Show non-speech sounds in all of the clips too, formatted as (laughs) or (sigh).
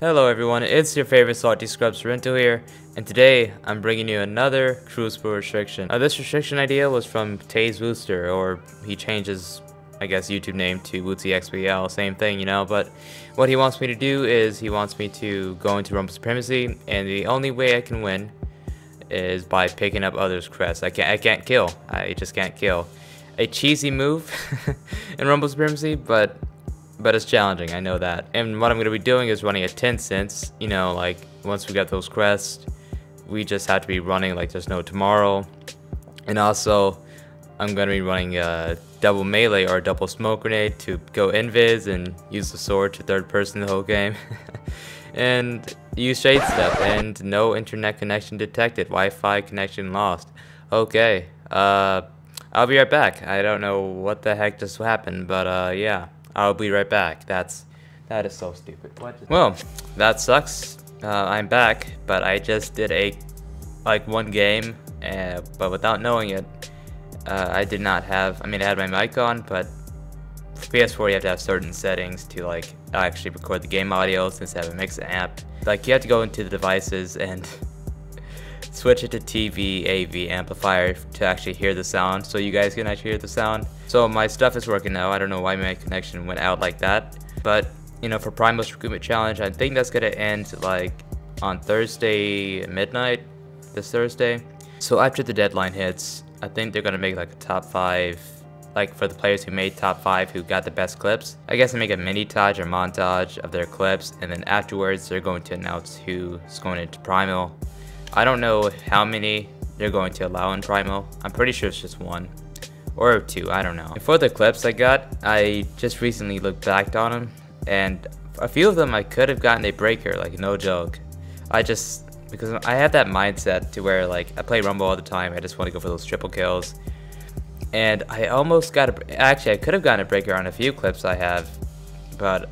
Hello everyone, it's your favorite Salty Scrubs rental here, and today I'm bringing you another Crucible restriction. Now this restriction idea was from Taze Wooster, or he changes, I guess, YouTube name to Wootsy XBL, same thing, you know, but what he wants me to do is he wants me to go into Rumble Supremacy, and the only way I can win is by picking up others' crests. I can't, I can't kill, I just can't kill. A cheesy move (laughs) in Rumble Supremacy, but but it's challenging, I know that. And what I'm going to be doing is running a 10 cents, you know, like once we get those crests, we just have to be running like there's no tomorrow. And also, I'm going to be running a double melee or a double smoke grenade to go invis and use the sword to third person the whole game. (laughs) and use shade step and no internet connection detected, Wi-Fi connection lost. Okay, uh, I'll be right back. I don't know what the heck just happened, but uh, yeah. I'll be right back. That's that is so stupid. Well, that sucks. Uh, I'm back, but I just did a like one game, uh, but without knowing it, uh, I did not have. I mean, I had my mic on, but for PS4 you have to have certain settings to like actually record the game audio since I have a MixAmp. Like you have to go into the devices and (laughs) switch it to TV AV amplifier to actually hear the sound so you guys can actually hear the sound. So my stuff is working now. I don't know why my connection went out like that. But, you know, for Primus Recruitment Challenge, I think that's to end like on Thursday midnight, this Thursday. So after the deadline hits, I think they're to make like a top five like for the players who made top 5 who got the best clips. I guess they make a mini taj or montage of their clips and then afterwards they're going to announce who's going into Primal I don't know how many they're going to allow in Primal. I'm pretty sure it's just one. Or two, I don't know. And for the clips I got, I just recently looked back on them. And a few of them I could have gotten a breaker, like no joke. I just, because I have that mindset to where like, I play Rumble all the time. I just want to go for those triple kills. And I almost got a, actually I could have gotten a breaker on a few clips I have. But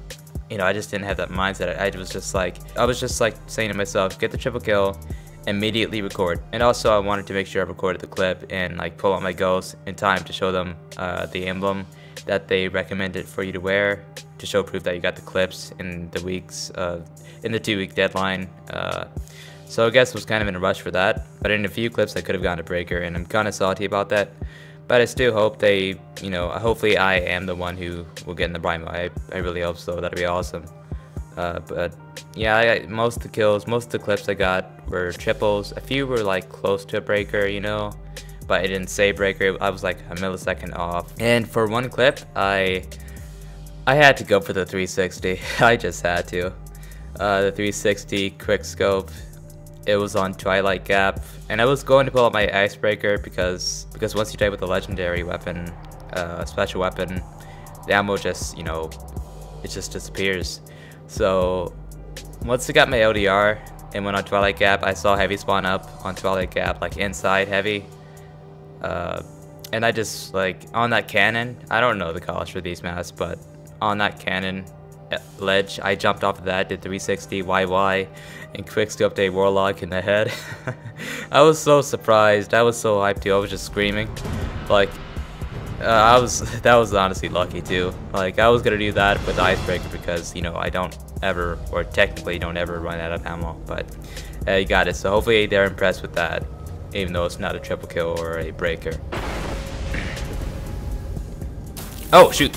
you know, I just didn't have that mindset. I was just like, I was just like saying to myself, get the triple kill, immediately record. And also I wanted to make sure I recorded the clip and like pull out my ghosts in time to show them uh, the emblem that they recommended for you to wear to show proof that you got the clips in the weeks uh, in the two week deadline. Uh, so I guess was kind of in a rush for that. But in a few clips I could have gotten a breaker and I'm kind of salty about that. But I still hope they, you know, hopefully I am the one who will get in the Brimo. I, I really hope so. That'd be awesome. Uh, but yeah, I, most of the kills, most of the clips I got were triples. A few were like close to a breaker, you know, but it didn't say breaker. I was like a millisecond off. And for one clip, I I had to go for the 360. (laughs) I just had to. Uh, the 360 quick scope. It was on Twilight Gap, and I was going to pull out my icebreaker because because once you die with a legendary weapon, uh, special weapon, the ammo just you know it just disappears. So once I got my LDR and went on Twilight Gap, I saw Heavy spawn up on Twilight Gap, like inside Heavy. Uh, and I just, like, on that cannon, I don't know the cost for these maps, but on that cannon ledge, I jumped off of that, did 360 YY, and quick scoped a Warlock in the head. (laughs) I was so surprised, I was so hyped too, I was just screaming. Like, uh, I was (laughs) that was honestly lucky too. Like I was gonna do that with icebreaker because you know I don't ever or technically don't ever run out of ammo, but uh, you got it. So hopefully they're impressed with that, even though it's not a triple kill or a breaker. (clears throat) Oh shoot!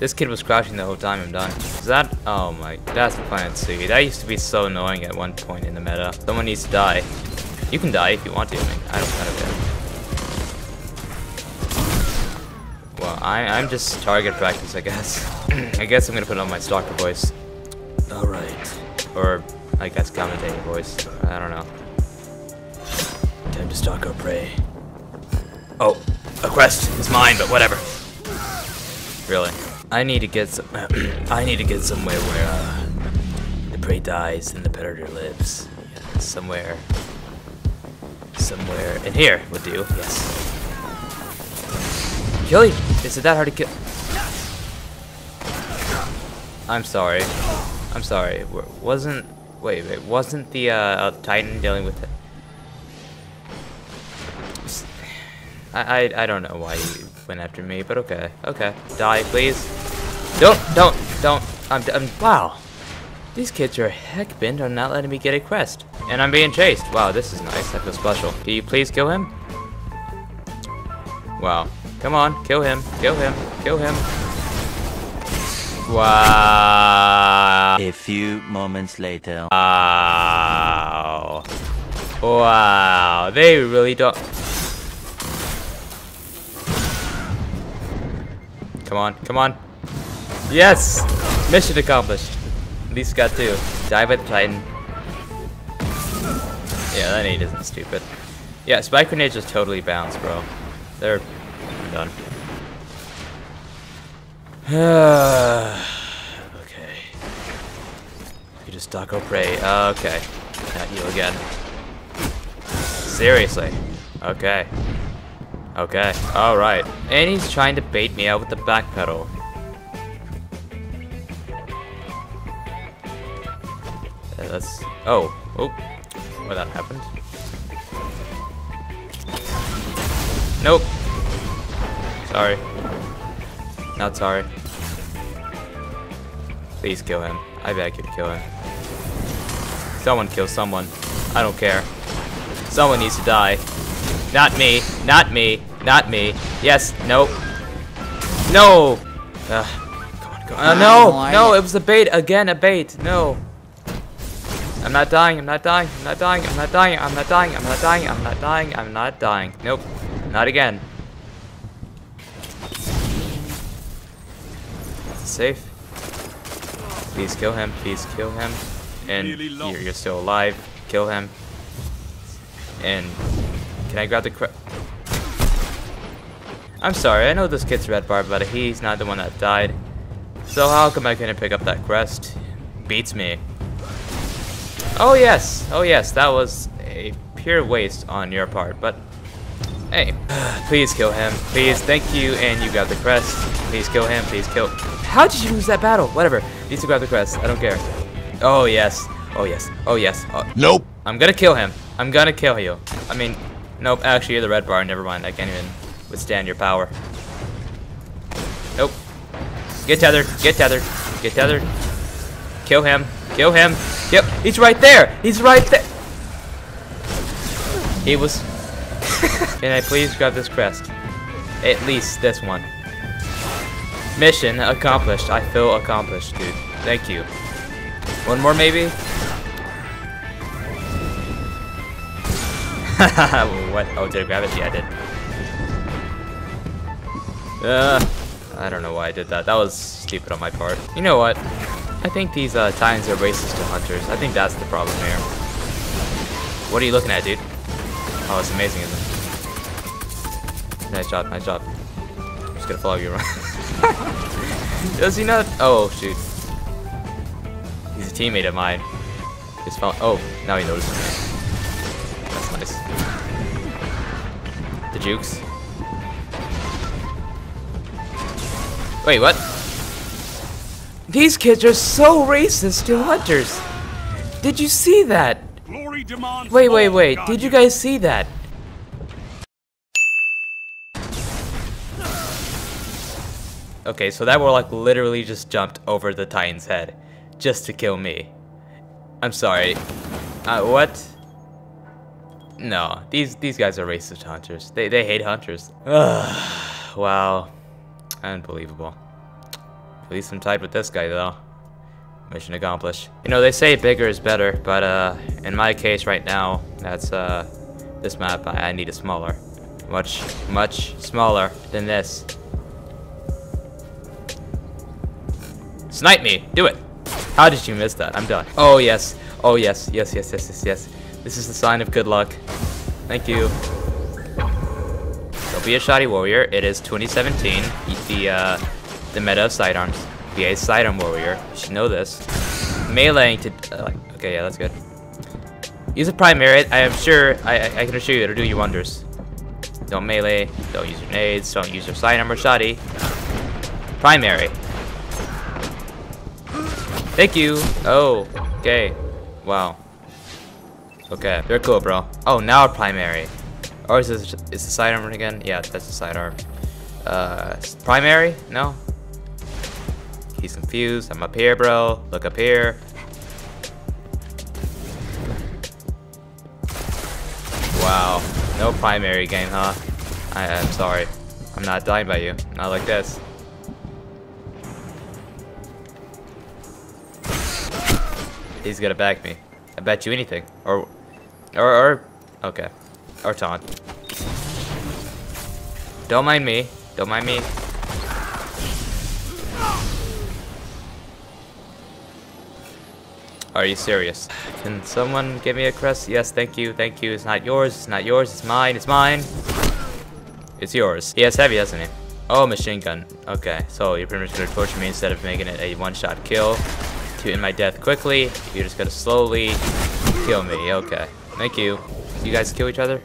This kid was crouching the whole time. I'm done. Is that? Oh my, that's Plan C. That used to be so annoying at one point in the meta. Someone needs to die. You can die if you want to. I mean, I don't kind of care. Well, I, I'm just target practice, I guess. (clears throat) I guess I'm gonna put on my stalker voice. Alright. Or, I guess, commentating voice. I don't know. Time to stalk our prey. Oh, a crest is mine, but whatever. Really. I need to get some. (clears throat) I need to get somewhere where uh, the prey dies and the predator lives. Yeah, somewhere. Somewhere in here would do. Yes. Kill you! Is it that hard to kill? I'm sorry. I'm sorry. Wasn't Wait, wait, wasn't the uh, Titan dealing with it? I, I, I don't know why he went after me, but okay, okay. Die, please. Don't, don't, don't. I'm, I'm, wow. These kids are heck bent on not letting me get a crest. And I'm being chased. Wow, this is nice. I feel special. Can you please kill him? Wow. Come on, kill him, kill him, kill him. Wow. A few moments later. Wow. Wow. They really don't. Come on, come on. Yes! Mission accomplished. At least got two. Die by the Titan. Yeah, that nade isn't stupid. Yeah, spike grenades just totally bounce, bro. They're done. (sighs) okay. You just duck or pray. okay. Not you again. Seriously. Okay. Okay. Alright. And he's trying to bait me out with the back pedal. Uh, that's... Oh. Oh. Where that happened. Nope. Sorry. Not sorry. Please kill him. I beg you to kill him. Someone kill someone. I don't care. Someone needs to die. Not me. Not me. Not me. Yes. Nope. No. Uh, come on. Go. Uh, no. No. It was a bait again. A bait. No. I'm not dying. I'm not dying. I'm not dying. I'm not dying. I'm not dying. I'm not dying. I'm not dying. I'm not dying. Nope. Not again. Safe. Please kill him. Please kill him. And you're, you're still alive. Kill him. And can I grab the cre- I'm sorry, I know this kid's red bar, but he's not the one that died. So how come I couldn't pick up that crest? Beats me. Oh yes, oh yes, that was a pure waste on your part, but hey, (sighs) please kill him. Please, thank you, and you got the crest. Please kill him, please kill. How did you lose that battle? Whatever, need to grab the crest, I don't care. Oh yes, oh yes, oh yes. Oh. Nope. I'm gonna kill him. I'm gonna kill you. I mean, nope, actually you're the red bar, never mind, I can't even withstand your power. Nope. Get tethered, get tethered, get tethered. Kill him, kill him. Yep, he's right there, he's right there. He was... (laughs) Can I please grab this crest? At least this one. Mission accomplished. I feel accomplished, dude. Thank you. One more, maybe? (laughs) what? Oh, did I grab it? Yeah, I did. Uh, I don't know why I did that. That was stupid on my part. You know what? I think these uh, Titans are racist to hunters. I think that's the problem here. What are you looking at, dude? Oh, it's amazing, isn't it? Nice job, nice job. I'm just gonna follow you around. (laughs) Does he not? Oh, shoot. He's a teammate of mine. Just found. Oh, now he noticed me. That's nice. The jukes. Wait, what? These kids are so racist to hunters. Did you see that? Wait, wait, wait. Did you guys see that? Okay, so that Warlock literally just jumped over the Titan's head just to kill me. I'm sorry. Uh, what? No, these these guys are racist hunters. They they hate hunters. (sighs) Ugh, wow, unbelievable. At least I'm tied with this guy though. Mission accomplished. You know they say bigger is better, but uh, in my case right now, that's uh, this map I, I need a smaller, much much smaller than this. Snipe me! Do it! How did you miss that? I'm done. Oh, yes. Oh, yes. Yes, yes, yes, yes, yes. This is the sign of good luck. Thank you. Don't be a shoddy warrior. It is 2017. The, uh, the meta of sidearms. Be a sidearm warrior. You should know this. Meleeing to... Uh, okay, yeah, that's good. Use a primary. I am sure... I, I, I can assure you it'll do you wonders. Don't melee. Don't use your nades. Don't use your sidearm or shoddy. Primary. Thank you. Oh, okay. Wow. Okay, they're cool, bro. Oh, now primary. Or is this is the sidearm again? Yeah, that's the sidearm. Uh, primary? No. He's confused. I'm up here, bro. Look up here. Wow. No primary game, huh? I am sorry. I'm not dying by you. Not like this. He's gonna back me. I bet you anything. Or, or, or, okay. Or taunt. Don't mind me. Don't mind me. Are you serious? Can someone give me a crest? Yes, thank you, thank you. It's not yours, it's not yours, it's mine, it's mine. It's yours. He has heavy, doesn't he? Oh, machine gun. Okay, so you're pretty much gonna torture me instead of making it a one-shot kill. To end my death quickly, you're just gonna slowly kill me. Okay, thank you. You guys kill each other?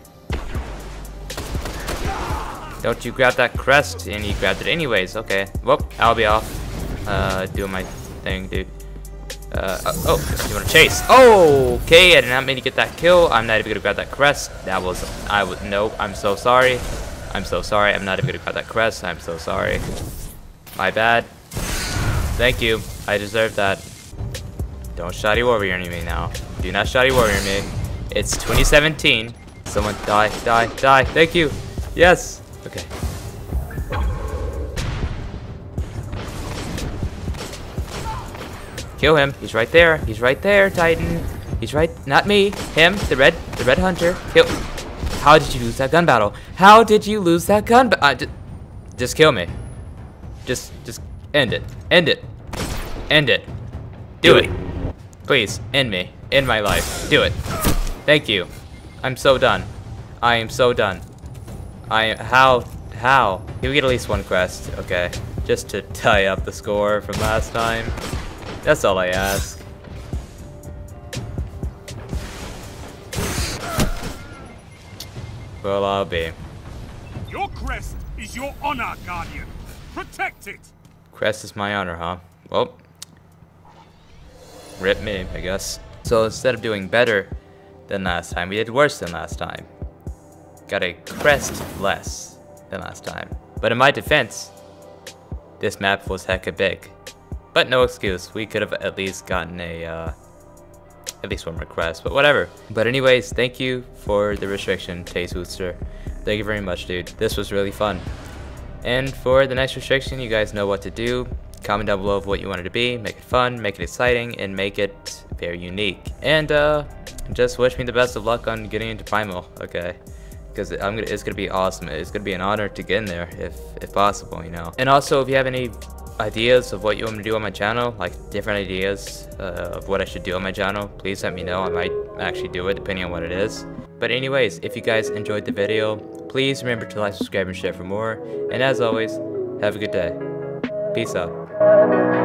Don't you grab that crest? And you grabbed it anyways. Okay, well, I'll be off. Uh, doing my thing, dude. Uh, uh, oh, you want to chase? Oh, okay, I did not mean to get that kill. I'm not even gonna grab that crest. That was, I would, nope. I'm so sorry. I'm so sorry. I'm not even gonna grab that crest. I'm so sorry. My bad. Thank you. I deserve that. Don't shoddy warrior me now. Do not shoddy warrior me. It's 2017. Someone die, die, die. Thank you. Yes. Okay. Kill him. He's right there. He's right there, Titan. He's right. Not me. Him. The red. The red hunter. Kill. How did you lose that gun battle? How did you lose that gun? But uh, just kill me. Just, just end it. End it. End it. Do it. Please, end me. End my life. Do it. Thank you. I'm so done. I am so done. I how how? Can we get at least one crest? Okay. Just to tie up the score from last time. That's all I ask. Well, I'll be. Your crest is your honor, Guardian. Protect it. Crest is my honor, huh? Well, rip me, I guess. So instead of doing better than last time, we did worse than last time. Got a crest less than last time. But in my defense, this map was hecka big. But no excuse, we could have at least gotten a, uh, at least one request, but whatever. But anyways, thank you for the restriction, Taste Booster. Thank you very much, dude. This was really fun. And for the next restriction, you guys know what to do. Comment down below of what you want it to be, make it fun, make it exciting, and make it very unique. And uh, just wish me the best of luck on getting into Primal, okay? Because I'm gonna, it's gonna be awesome. It's gonna be an honor to get in there, if if possible, you know. And also, if you have any ideas of what you want me to do on my channel, like different ideas uh, of what I should do on my channel, please let me know. I might actually do it depending on what it is. But anyways, if you guys enjoyed the video, please remember to like, subscribe, and share for more. And as always, have a good day. Peace out.